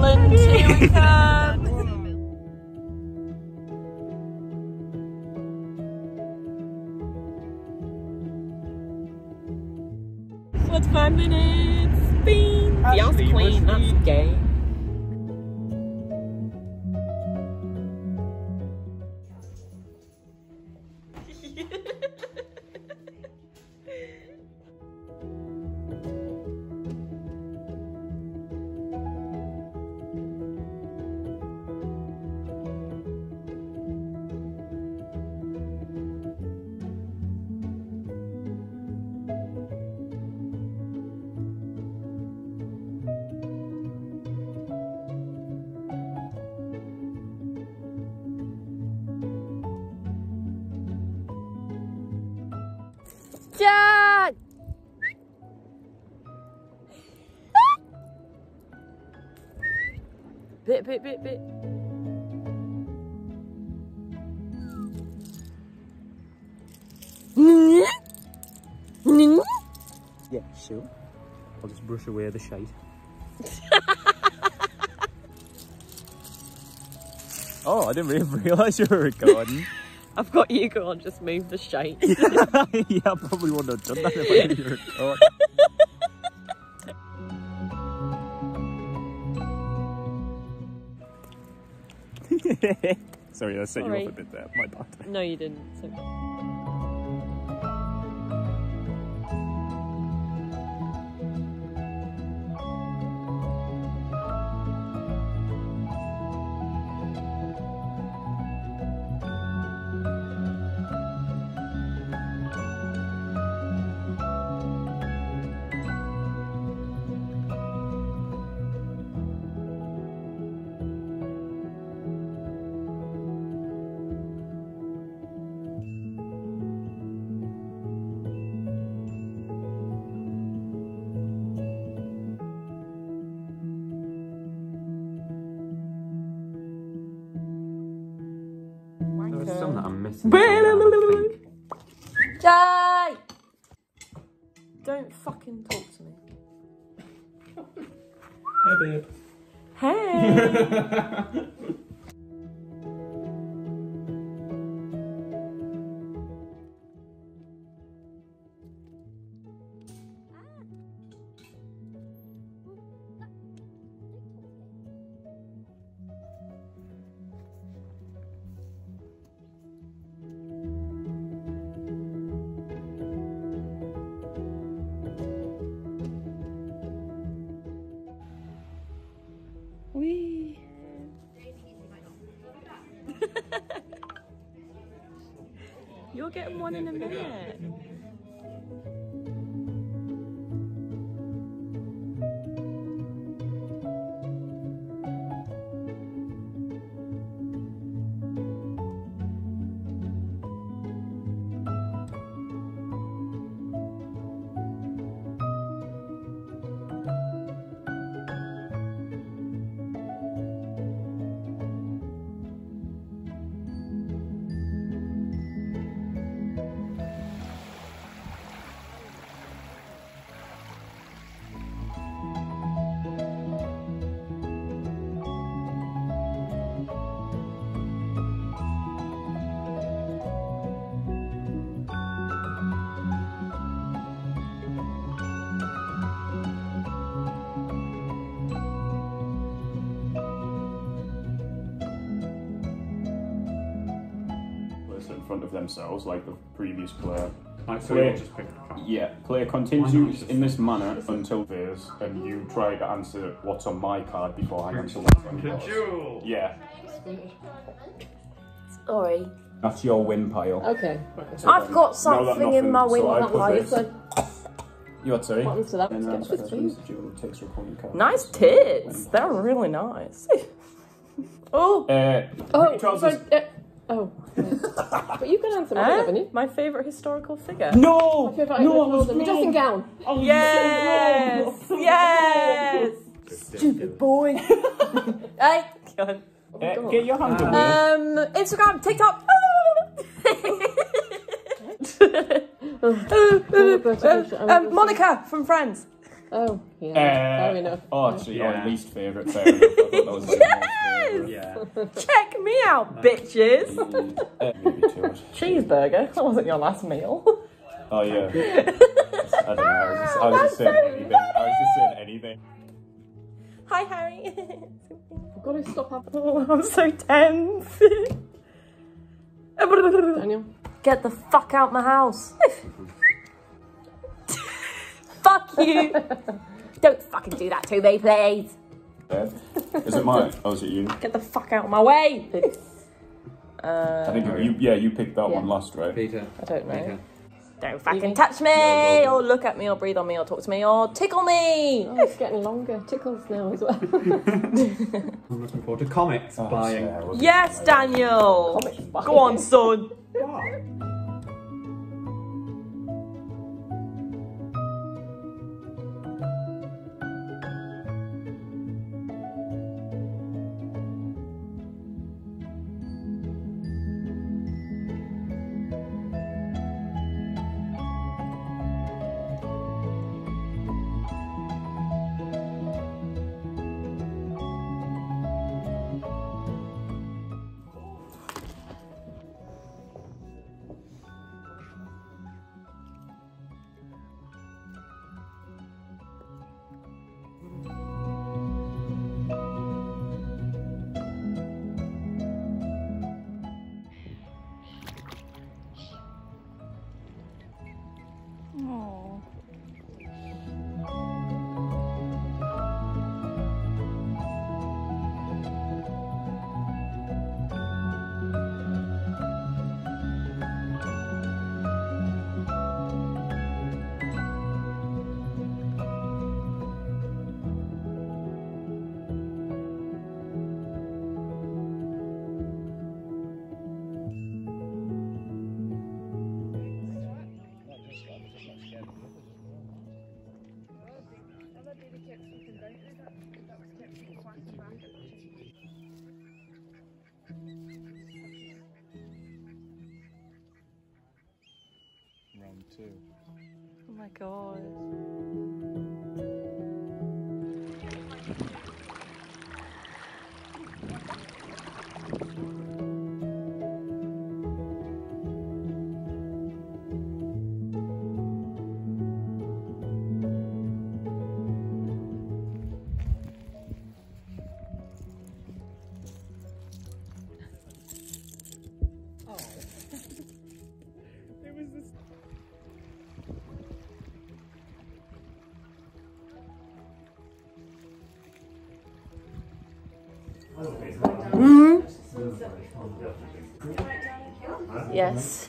Scotland. Here we come. What's five minutes? Bean. Yes, Ashley queen. must That's eat. gay. Bit, bit, bit, bit. Yeah, sure. I'll just brush away the shade. oh, I didn't even realise you were a recording. I've got you go on, just move the shade. yeah, I probably wouldn't have done that if I knew you Sorry, I set you off a bit there. My bad. no, you didn't. Missing. Jay! Don't fucking talk to me. Hey, babe. Hey! one in a minute. Front of themselves, like the previous player. Right, so Player- you'll just pick card. Yeah, player continues in this manner until this, and you try to answer what's on my card before I answer what's on yours. Yeah, Sorry. that's your win pile. Okay. So I've then- got something that in my nothing- wing so I that put lies. this- You what, sorry? Bottom to that. Then Let's get first this moves the duel takes your opponent card. Nice tits. They're really nice. oh. Uh, Oh, Ruby sorry, uh, oh. yeah. but you can answer mine, haven't you? My favourite historical figure. No! My favourite no, I item was was dressing gown. Oh, Yes! yes! Stupid boy. hey. go. Uh, get your hand away. Um, Instagram, TikTok. um, Monica from Friends. Oh, yeah. Uh, Fair enough. Oh, actually, Yeah. your least favourite. Fair enough. I thought that was like your most favourite. Yeah. Check me out, bitches. Uh, maybe too much. Cheeseburger. That wasn't your last meal. Oh yeah. I don't know. I was just, I was just saying anything. I was just saying anything. Hi, Harry. I've got to stop oh, I'm so tense. Daniel. Get the fuck out my house. Fuck you. Don't fucking do that to me, please. Dead. Is it mine? Oh, is it you? Get the fuck out of my way. Uh, I think you. Yeah, you picked that one last, right? Peter. I don't know. Peter. Don't fucking touch me, No, no, no. or look at me, or breathe on me, or talk to me, or tickle me. Oh, it's getting longer. Tickles now as well. I'm looking forward to comics Oh, buying. Sarah, Yes. Daniel. Comics buying. Go on, son. Round my god. Yes.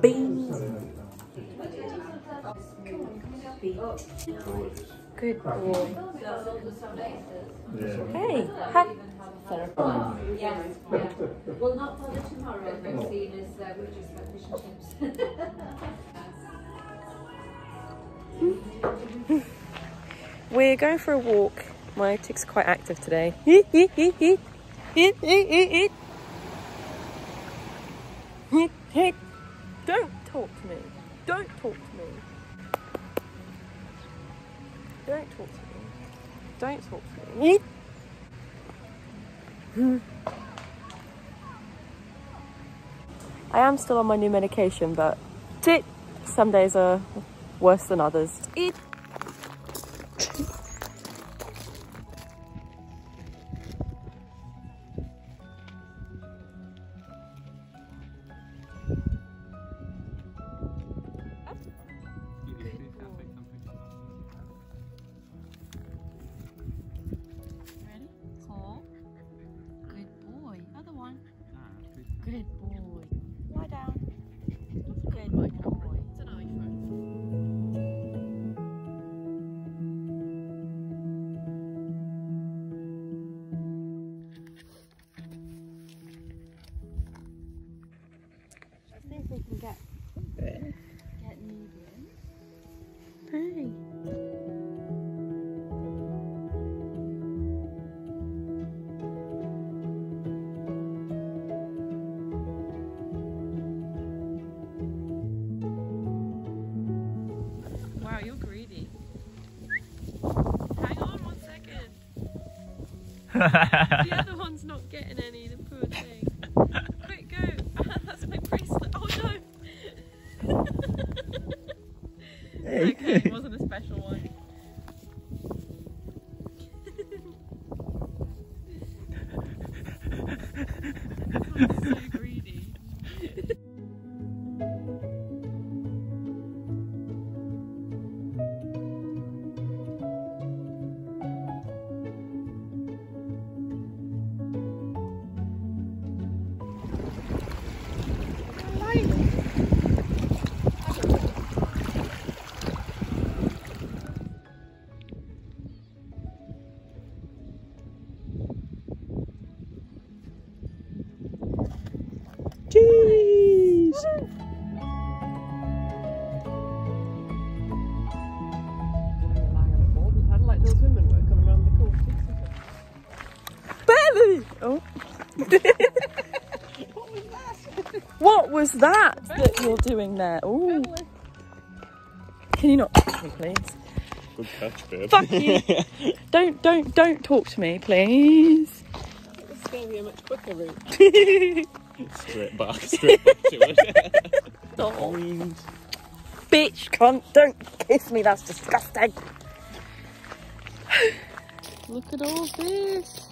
Beans. Good boy. Hey, hi. Yes, yeah. Well, not for the tomorrow, but seeing as uh, we just had fish and chips. We're going for a walk. My tick's quite active today. Don't talk to me. Don't talk to me. Don't talk to me. Don't talk to me. I am still on my new medication, but tit, some days are worse than others. the other one's not getting any, the poor thing. Quick, go. That's my bracelet. Oh no. okay, those women were coming around the court. Baby! Oh. what was that that you're doing there? Oh. Can you not talk to me, please? Good catch, babe. Fuck you. don't, don't, don't talk to me, please. It's going to be a much quicker route. straight back, straight back to it. Oh. Bitch, cunt, don't kiss me, that's disgusting. Look at all this.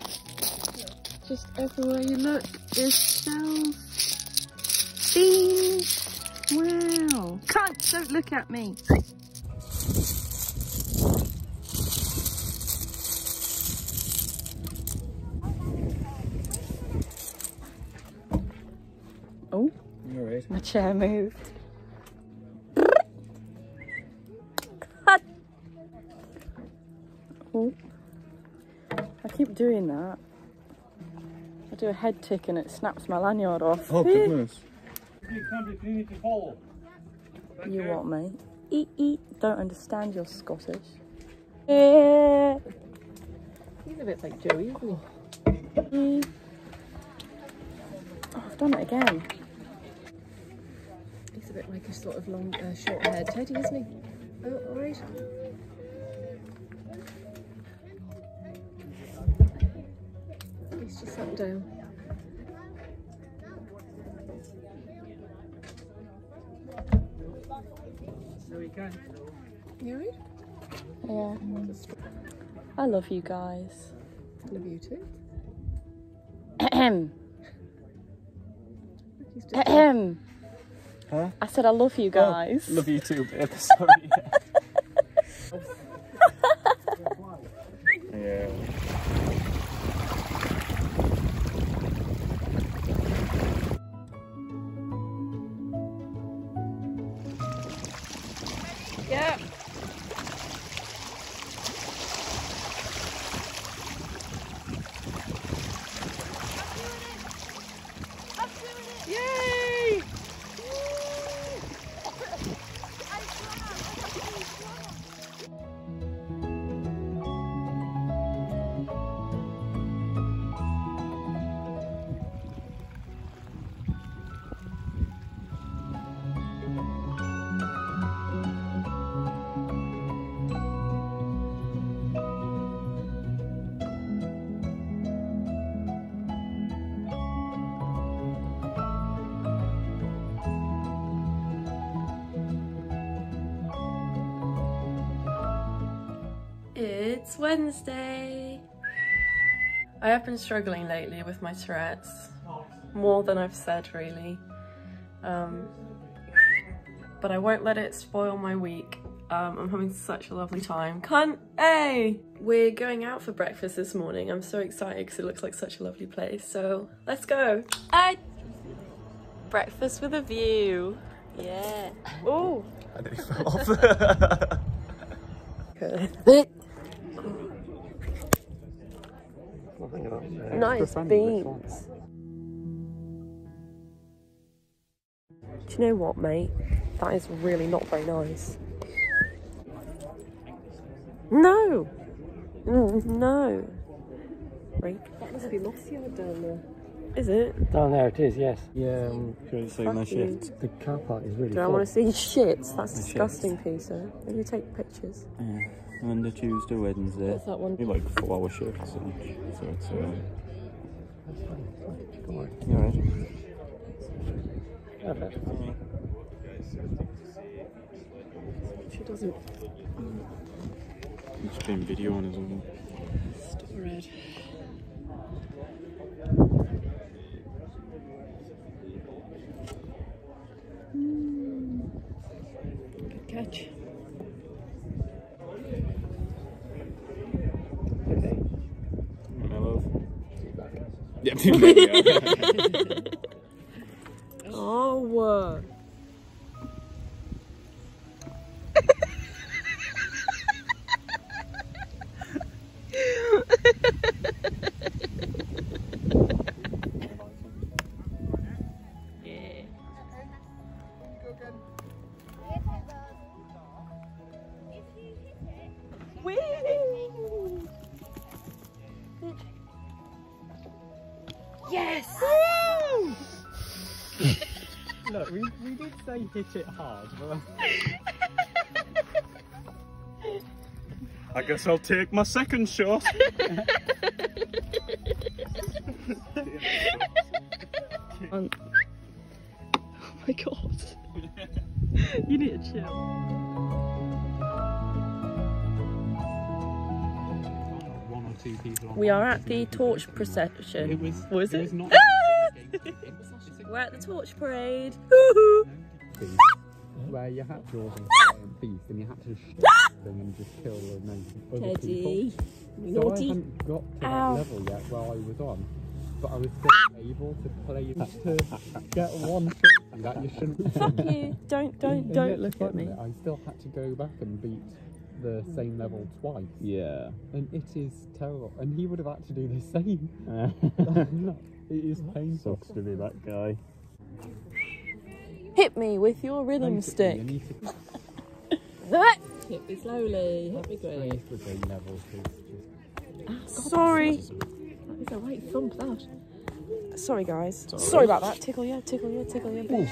Just everywhere you look is shells. Beans. Wow. Cunt, don't look at me. Oh, Alright. my chair moved. Doing that. I do a head tick and it snaps my lanyard off. Oh, goodness. You what, mate? Eat, eat. Don't understand. You're Scottish. He's a bit like Joey, isn't he? Mm. Oh, I've done it again. He's a bit like a sort of long, uh, short haired teddy, isn't he? Oh, alright. He's just sat down. You alright? Yeah. I love you guys. love you too. Ahem. He's Ahem. Huh? I said I love you oh, guys. Love you too, babe. Sorry. yeah. Yeah. It's Wednesday. I have been struggling lately with my Tourette's, more than I've said really. Um, but I won't let it spoil my week. Um, I'm having such a lovely time. Cunt, hey! We're going out for breakfast this morning. I'm so excited because it looks like such a lovely place. So let's go. I breakfast with a view. Yeah. Oh. I nearly fell off. nice beans. Do you know what, mate? That is really not very nice. No! Mm, No. Right. That must be moss yard down there. Is it? Down there it is, yes. Yeah, I'm going to see my Fuck you. shift. The car park is really Do I want to see shits? That's The disgusting, Peter. Will you take pictures? Yeah. Monday, Tuesday, Wednesday. What's that one? We like four hour shifts each, so it's uh, You alright? She doesn't. It's been video on as well. Stop red. Good catch. Oh. hit it hard, but... I guess I'll take my second shot. Um, oh my god. you need to chill. One or two people on We are at the torch procession. was, Was it it? was not ah! We're at the torch parade. Woohoo! where you had Jordan beast and you had to shoot them ah! and just kill and then other Teddy. people. So I Naughty. hadn't got to that Ow. level yet while I was on, but I was still able to play to get one thing that you shouldn't. Fuck you. Don't, don't, And don't yet look at me. it, I still had to go back and beat the same level twice. Yeah. And it is terrible. And he would have had to do the same. It is painful. Sucks to be that guy. Hit me with your rhythm Basically, stick. You need to Hit me slowly. Hit me play great. the game just ah, Sorry. That is a right thump, that. Sorry, guys. Sorry about that. Tickle you, tickle you, tickle you.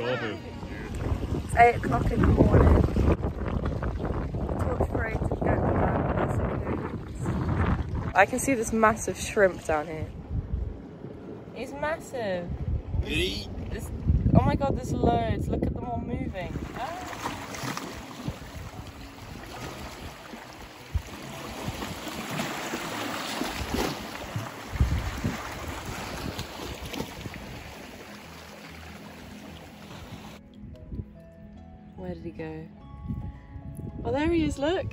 Bitch. It's 8 o'clock in the morning. Torch parade to go I can see this massive shrimp down here. It's massive. This- oh my god, there's loads. Look at them all moving. Oh, he look.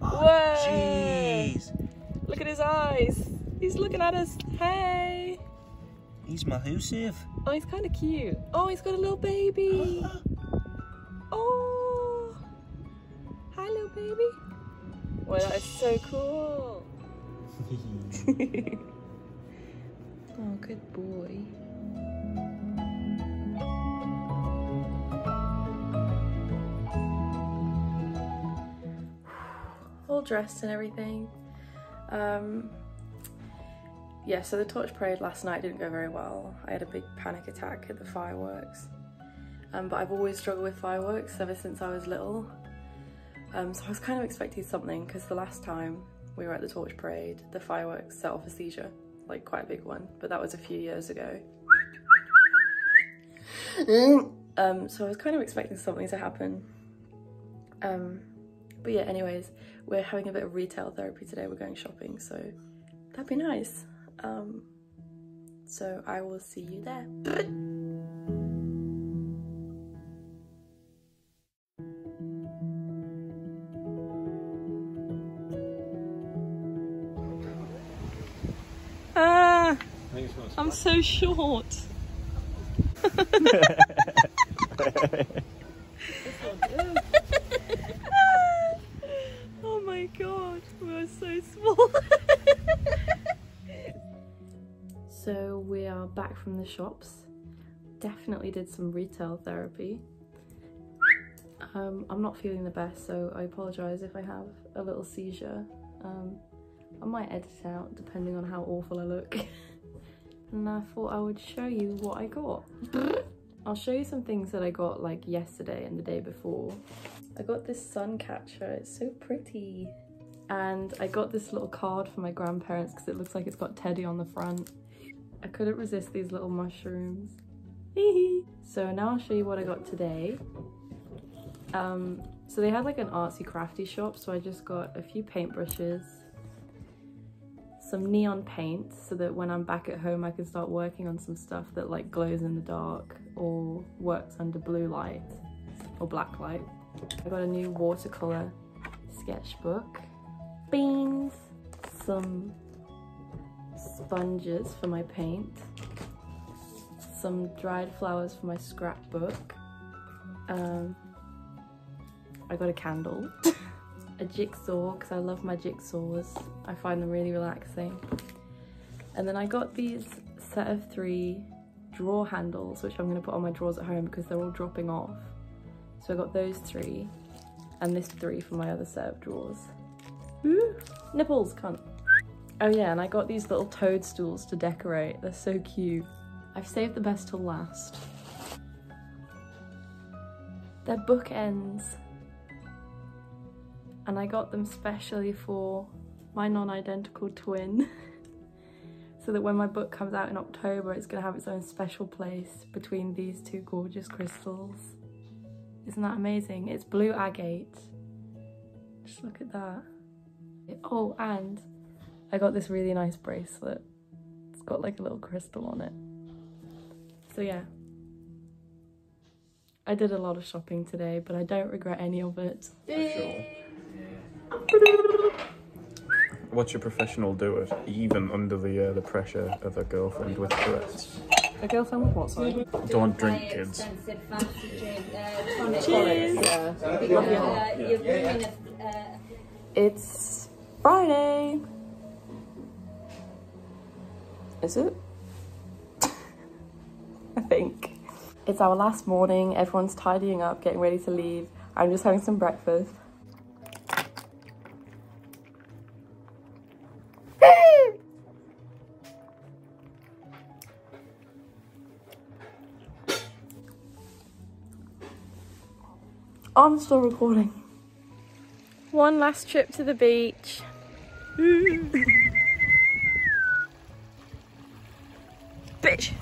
Whoa! Jeez, Look at his eyes. He's looking at us. Hey! he's massive. Oh, he's kind of cute. Oh, he's got a little baby. Oh! Hi, little baby. Well, that is so cool. oh, good boy. All dressed and everything. Um, yeah, so the torch parade last night didn't go very well. I had a big panic attack at the fireworks. Um, but I've always struggled with fireworks ever since I was little. Um, so I was kind of expecting something because the last time we were at the torch parade, the fireworks set off a seizure, like quite a big one, but that was a few years ago. um, so I was kind of expecting something to happen. But yeah, anyways, we're having a bit of retail therapy today. We're going shopping, so that'd be nice. Um, so I will see you there. Ah, I'm so short. oh my god, we are so small. so we are back from the shops. Definitely did some retail therapy. Um, I'm not feeling the best, so I apologise if I have a little seizure. Um, I might edit out depending on how awful I look. and I thought I would show you what I got. I'll show you some things that I got like yesterday and the day before. I got this sun catcher, it's so pretty. And I got this little card for my grandparents because it looks like it's got Teddy on the front. I couldn't resist these little mushrooms. so now I'll show you what I got today. Um, so they had like an artsy crafty shop, so I just got a few paintbrushes, some neon paint so that when I'm back at home I can start working on some stuff that like glows in the dark or works under blue light or black light. I got a new watercolour sketchbook, beans, some sponges for my paint, some dried flowers for my scrapbook, um, I got a candle, a jigsaw because I love my jigsaws. I find them really relaxing. And then I got these set of three drawer handles, which I'm going to put on my drawers at home because they're all dropping off. So I got those three and this three for my other set of drawers. Ooh, nipples, cunt. Oh yeah, and I got these little toadstools to decorate. They're so cute. I've saved the best till last. They're bookends and I got them specially for my non-identical twin so that when my book comes out in October it's going to have its own special place between these two gorgeous crystals. Isn't that amazing? It's blue agate. Just look at that. Oh, and I got this really nice bracelet. It's got like a little crystal on it. So yeah. I did a lot of shopping today, but I don't regret any of it. What's your professional do it, even under the uh, the pressure of a girlfriend with Tourette's? A girlfriend with what, sorry? Don't drink, kids. Expensive fancy drink, uh, tonic. Cheers! Because, uh, you're ruining a, uh, It's Friday. Is it? I think. It's our last morning. Everyone's tidying up, getting ready to leave. I'm just having some breakfast. I'm still recording. One last trip to the beach. Bitch.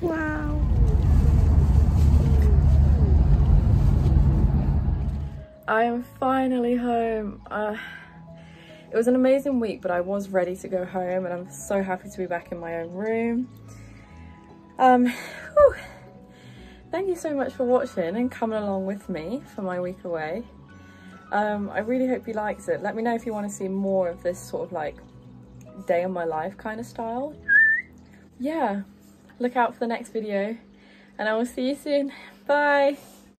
wow. I am finally home. Uh, it was an amazing week, but I was ready to go home and I'm so happy to be back in my own room. Um, whew. Thank you so much for watching and coming along with me for my week away. Um, I really hope you liked it. Let me know if you want to see more of this sort of like day in my life kind of style. Yeah, look out for the next video and I will see you soon. Bye!